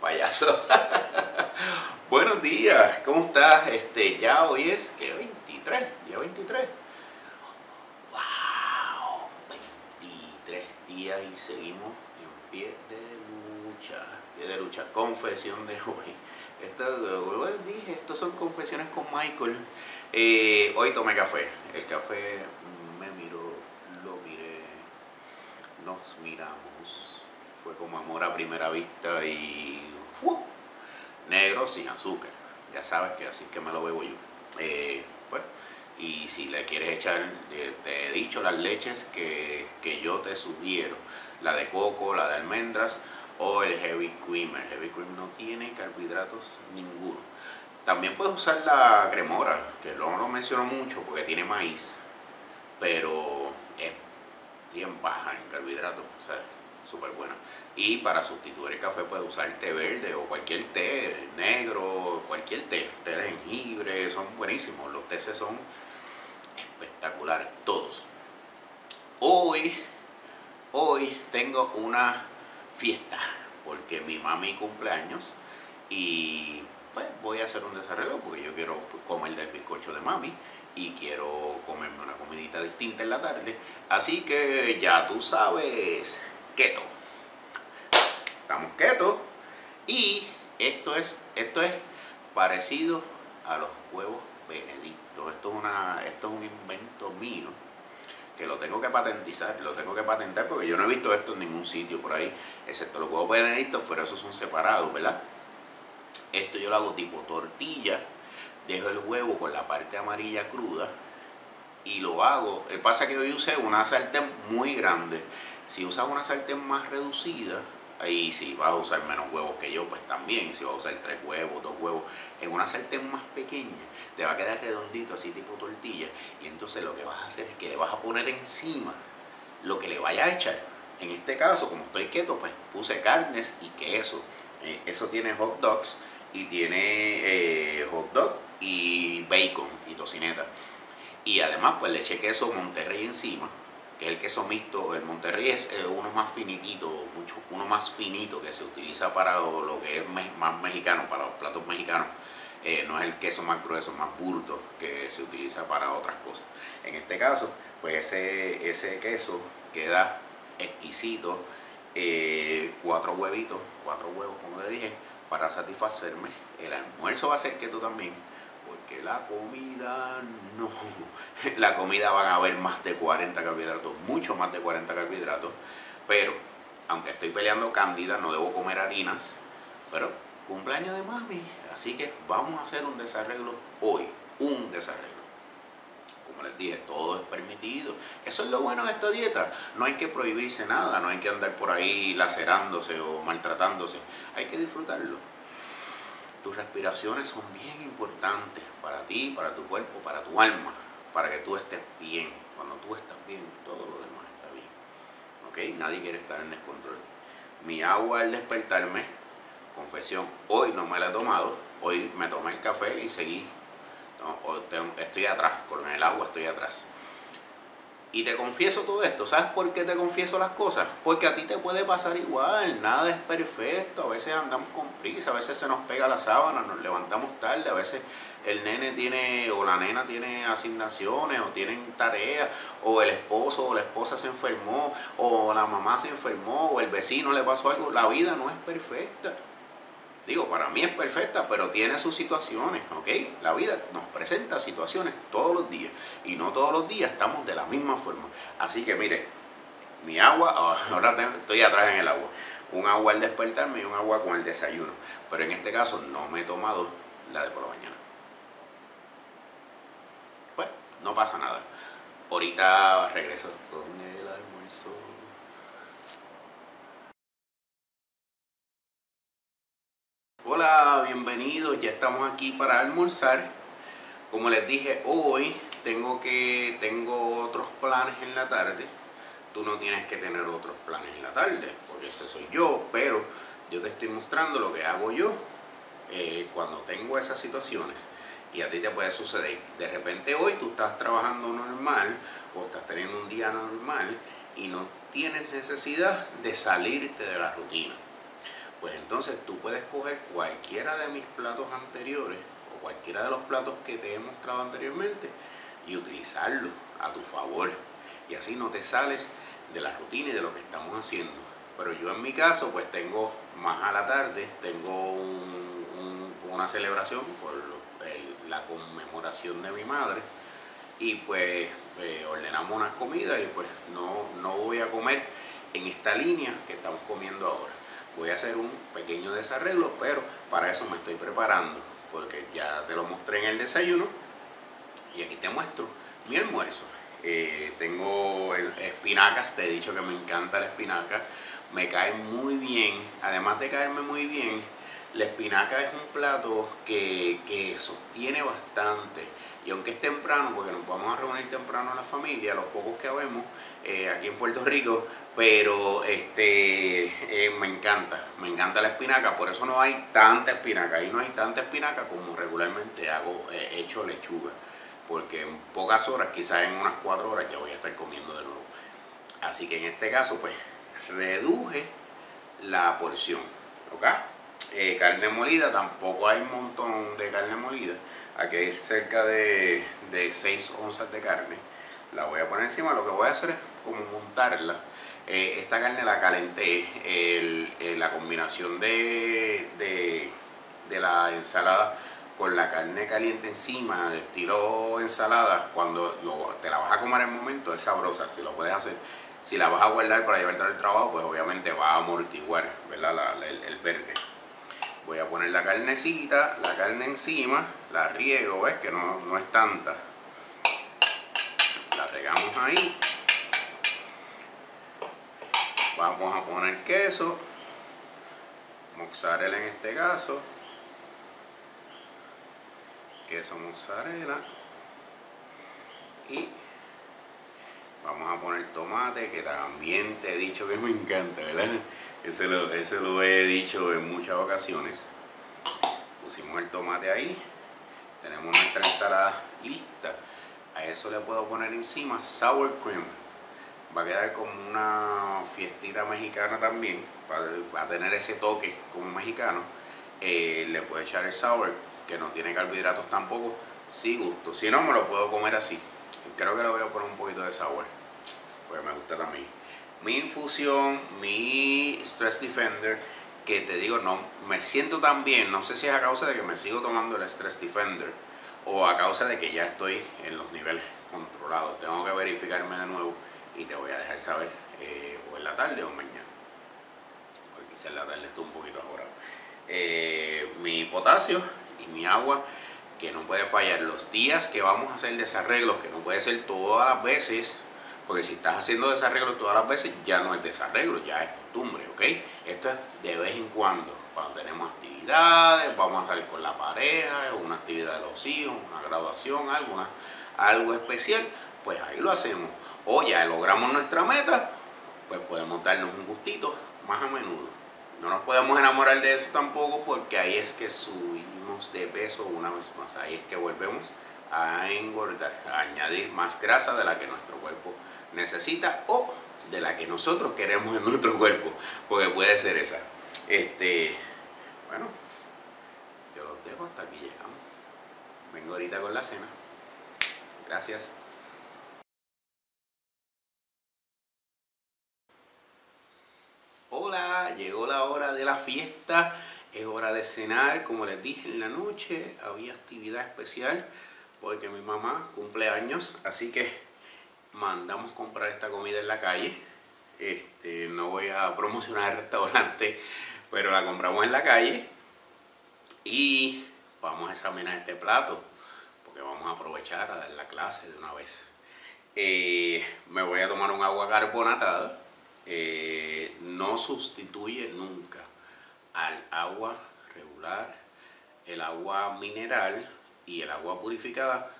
payaso. Buenos días, ¿cómo estás? Este, ya hoy es, ¿qué? 23, día 23. ¡Wow! 23 días y seguimos en pie de lucha. Pie de lucha, confesión de hoy. Esto, como les dije, estos son confesiones con Michael. Eh, hoy tomé café. El café me miró, lo miré, nos miramos. Fue como amor a primera vista y ¡fu! negro sin azúcar. Ya sabes que así es que me lo bebo yo. Eh, pues, y si le quieres echar, eh, te he dicho las leches que, que yo te sugiero. La de coco, la de almendras o el heavy cream. El heavy cream no tiene carbohidratos ninguno. También puedes usar la cremora, que no lo menciono mucho porque tiene maíz, pero es bien baja en carbohidratos, súper buena. Y para sustituir el café puedes usar té verde o cualquier té negro, cualquier té, té de jengibre, son buenísimos, los tés son espectaculares, todos. Hoy, hoy tengo una fiesta, porque mi mami cumpleaños y pues voy a hacer un desarrollo porque yo quiero comer del bizcocho de mami y quiero comerme una comidita distinta en la tarde. Así que ya tú sabes, keto. Estamos keto y esto es, esto es parecido a los huevos benedictos. Esto es, una, esto es un invento mío que lo tengo que patentizar, lo tengo que patentar porque yo no he visto esto en ningún sitio por ahí, excepto los huevos benedictos, pero esos son separados, ¿verdad? Esto yo lo hago tipo tortilla, dejo el huevo con la parte amarilla cruda y lo hago. El pasa que hoy usé una sartén muy grande. Si usas una sartén más reducida, ahí si vas a usar menos huevos que yo, pues también. Si vas a usar tres huevos, dos huevos, en una sartén más pequeña, te va a quedar redondito, así tipo tortilla. Y entonces lo que vas a hacer es que le vas a poner encima lo que le vaya a echar. En este caso, como estoy quieto, pues puse carnes y queso. Eh, eso tiene hot dogs y tiene eh, hot dog y bacon y tocineta. Y además pues le eché queso Monterrey encima, que el queso mixto. El Monterrey es eh, uno más finitito, mucho, uno más finito que se utiliza para lo, que es más mexicano, para los platos mexicanos. Eh, no es el queso más grueso, más burdo que se utiliza para otras cosas. En este caso, pues ese, ese queso queda exquisito. cuatro huevitos, cuatro huevos como le dije, para satisfacerme. El almuerzo va a ser que tú también, porque la comida no. La comida van a haber más de 40 carbohidratos, mucho más de 40 carbohidratos, pero aunque estoy peleando cándida, no debo comer harinas, pero cumpleaños de mami, así que vamos a hacer un desarreglo hoy, un desarreglo como les dije, todo es permitido. Eso es lo bueno de esta dieta. No hay que prohibirse nada, no hay que andar por ahí lacerándose o maltratándose. Hay que disfrutarlo. Tus respiraciones son bien importantes para ti, para tu cuerpo, para tu alma, para que tú estés bien. Cuando tú estás bien, todo lo demás está bien. ¿Ok? Nadie quiere estar en descontrol. Mi agua al despertarme, confesión, hoy no me la he tomado. Hoy me tomé el café y seguí estoy atrás, con el agua estoy atrás. Y te confieso todo esto. ¿Sabes por qué te confieso las cosas? Porque a ti te puede pasar igual. Nada es perfecto. A veces andamos con prisa. A veces se nos pega la sábana. Nos levantamos tarde. A veces el nene tiene o la nena tiene asignaciones o tienen tareas. O el esposo o la esposa se enfermó. O la mamá se enfermó. O el vecino le pasó algo. La vida no es perfecta. Digo, para mí es perfecta, pero tiene sus situaciones, ¿ok? La vida nos presenta situaciones todos los días y no todos los días estamos de la misma forma. Así que mire, mi agua, ahora estoy atrás en el agua. Un agua al despertarme y un agua con el desayuno. Pero en este caso no me he tomado la de por la mañana. Pues no pasa nada. Ahorita regreso con el almuerzo. Hola, bienvenidos, ya estamos aquí para almorzar. Como les dije, hoy tengo que tengo otros planes en la tarde. Tú no tienes que tener otros planes en la tarde, porque ese soy yo, pero yo te estoy mostrando lo que hago yo eh, cuando tengo esas situaciones. Y a ti te puede suceder. De repente hoy tú estás trabajando normal o estás teniendo un día normal y no tienes necesidad de salirte de la rutina pues entonces tú puedes coger cualquiera de mis platos anteriores o cualquiera de los platos que te he mostrado anteriormente y utilizarlo a tu favor. Y así no te sales de la rutina y de lo que estamos haciendo. Pero yo en mi caso pues tengo más a la tarde, tengo una celebración por la conmemoración de mi madre y pues eh, ordenamos unas comidas y pues no, no voy a comer en esta línea que estamos comiendo ahora. Voy a hacer un pequeño desarreglo, pero para eso me estoy preparando, porque ya te lo mostré en el desayuno y aquí te muestro mi almuerzo. Eh, tengo espinacas, te he dicho que me encanta la espinaca, me cae muy bien, además de caerme muy bien, la espinaca es un plato que, que sostiene bastante y aunque es temprano, porque nos vamos a reunir temprano a la familia, los pocos que vemos eh, aquí en Puerto Rico, pero este eh, me encanta, me encanta la espinaca, por eso no hay tanta espinaca, ahí no hay tanta espinaca como regularmente hago, he hecho lechuga, porque en pocas horas, quizás en unas cuatro horas ya voy a estar comiendo de nuevo. Así que en este caso, pues, reduje la porción, ¿ok? Eh, carne molida, tampoco hay un montón de carne molida, Aquí hay cerca de, de 6 onzas de carne. La voy a poner encima. Lo que voy a hacer es como montarla. Eh, esta carne la calenté. la combinación de, la ensalada con la carne caliente encima, de estilo ensalada, cuando te la vas a comer en el momento, es sabrosa. Si lo puedes hacer. Si la vas a guardar para llevarte al trabajo, pues obviamente va a amortiguar ¿verdad? el verde. Voy a poner la carnecita, la carne encima, la riego, ¿ves? Que no, no es tanta. La regamos ahí. Vamos a poner queso, mozzarella en este caso, queso mozzarella y vamos a poner tomate que también te he dicho que me encanta, ¿verdad? Ese lo, ese lo he dicho en muchas ocasiones. Pusimos el tomate ahí. Tenemos nuestra ensalada lista. A eso le puedo poner encima sour cream. Va a quedar como una fiestita mexicana también. Va a tener ese toque como mexicano. Eh, le puedo echar el sour, que no tiene carbohidratos tampoco. Si gusto. Si no, me lo puedo comer así. Creo que le voy a poner un poquito de sour. Porque me gusta también mi infusión, mi Stress Defender, que te digo, no me siento tan bien, no sé si es a causa de que me sigo tomando el Stress Defender o a causa de que ya estoy en los niveles controlados. Tengo que verificarme de nuevo y te voy a dejar saber eh, o en la tarde o mañana. Porque quizás en la tarde estoy un poquito ahora. Eh, mi potasio y mi agua que no puede fallar los días que vamos a hacer desarreglos, que no puede ser todas las veces porque si estás haciendo desarreglo todas las veces, ya no es desarreglo, ya es costumbre, ¿ok? Esto es de vez en cuando, cuando tenemos actividades, vamos a salir con la pareja, una actividad de los hijos, una graduación, alguna, algo especial, pues ahí lo hacemos. O ya logramos nuestra meta, pues podemos darnos un gustito más a menudo. No nos podemos enamorar de eso tampoco porque ahí es que de peso una vez más, ahí es que volvemos a engordar, a añadir más grasa de la que nuestro cuerpo necesita o de la que nosotros queremos en nuestro cuerpo, porque puede ser esa. Este, bueno, yo los dejo hasta aquí llegamos. Vengo ahorita con la cena. Gracias. Hola, llegó la hora de la fiesta. Es hora de cenar, como les dije en la noche, había actividad especial porque mi mamá cumple años, así que mandamos comprar esta comida en la calle. Este, no voy a promocionar el restaurante, pero la compramos en la calle y vamos a examinar este plato porque vamos a aprovechar a dar la clase de una vez. Eh, me voy a tomar un agua carbonatada. Eh, no sustituye nunca al agua regular, el agua mineral y el agua purificada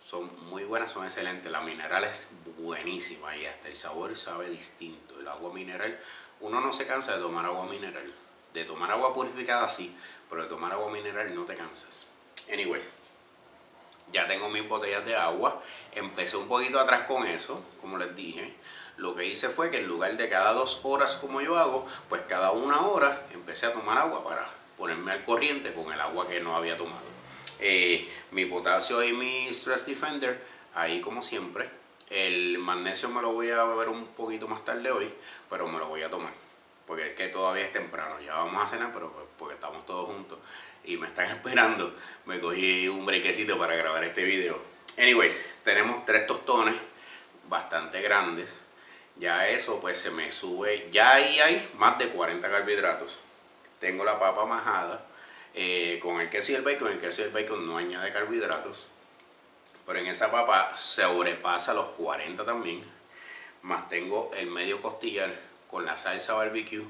son muy buenas, son excelentes. La mineral es buenísima y hasta el sabor sabe distinto. El agua mineral, uno no se cansa de tomar agua mineral. De tomar agua purificada sí, pero de tomar agua mineral no te cansas. Anyways, Ya tengo mis botellas de agua. Empecé un poquito atrás con eso, como les dije. Lo que hice fue que en lugar de cada dos horas como yo hago, pues cada una hora empecé a tomar agua para ponerme al corriente con el agua que no había tomado. Eh, mi potasio y mi Stress Defender, ahí como siempre. El magnesio me lo voy a beber un poquito más tarde hoy, pero me lo voy a tomar. Porque es que todavía es temprano, ya vamos a cenar, pero pues, porque estamos todos juntos y me están esperando, me cogí un brequecito para grabar este video. Anyways, tenemos tres tostones bastante grandes. Ya eso pues se me sube, ya ahí hay más de 40 carbohidratos. Tengo la papa majada, eh, con el queso y el bacon, el queso y el bacon no añade carbohidratos. Pero en esa papa sobrepasa los 40 también. Más tengo el medio costillar con la salsa barbecue.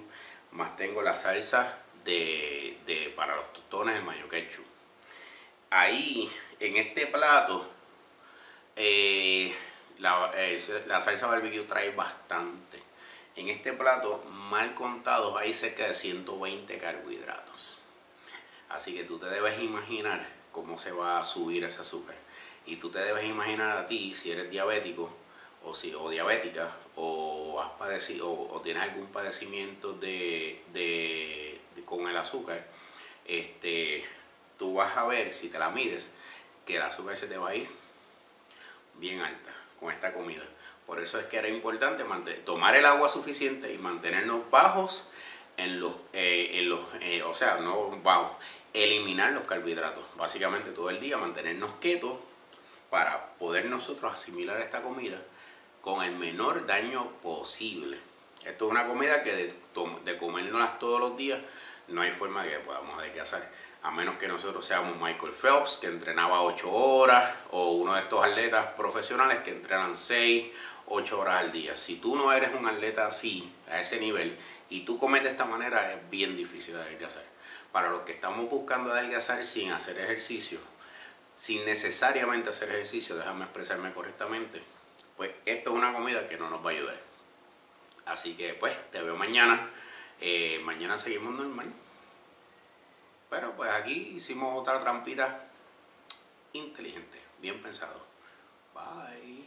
Más tengo la salsa de, para los tostones el mayo ketchup. Ahí, en este plato, eh, la, la, salsa barbecue trae bastante. En este plato, mal contados, hay cerca de 120 carbohidratos. Así que tú te debes imaginar cómo se va a subir ese azúcar. Y tú te debes imaginar a ti, si eres diabético o, si, o diabética, o, has padecido, o, tienes algún padecimiento de azúcar, este, tú vas a ver, si te la mides, que el azúcar se te va a ir bien alta con esta comida. Por eso es que era importante tomar el agua suficiente y mantenernos bajos en los, eh, en los eh, o sea, no bajos, eliminar los carbohidratos. Básicamente todo el día mantenernos quietos para poder nosotros asimilar esta comida con el menor daño posible. Esto es una comida que de, de comérnoslas todos los días no hay forma que podamos hacer A menos que nosotros seamos Michael Phelps, que entrenaba 8 horas, o uno de estos atletas profesionales que entrenan 6, 8 horas al día. Si tú no eres un atleta así, a ese nivel, y tú comes de esta manera, es bien difícil de adelgazar. Para los que estamos buscando adelgazar sin hacer ejercicio, sin necesariamente hacer ejercicio, déjame expresarme correctamente, pues esto es una comida que no nos va a ayudar. Así que pues te veo mañana. Eh, mañana seguimos normal. Pero pues aquí hicimos otra trampita inteligente, bien pensado. Bye.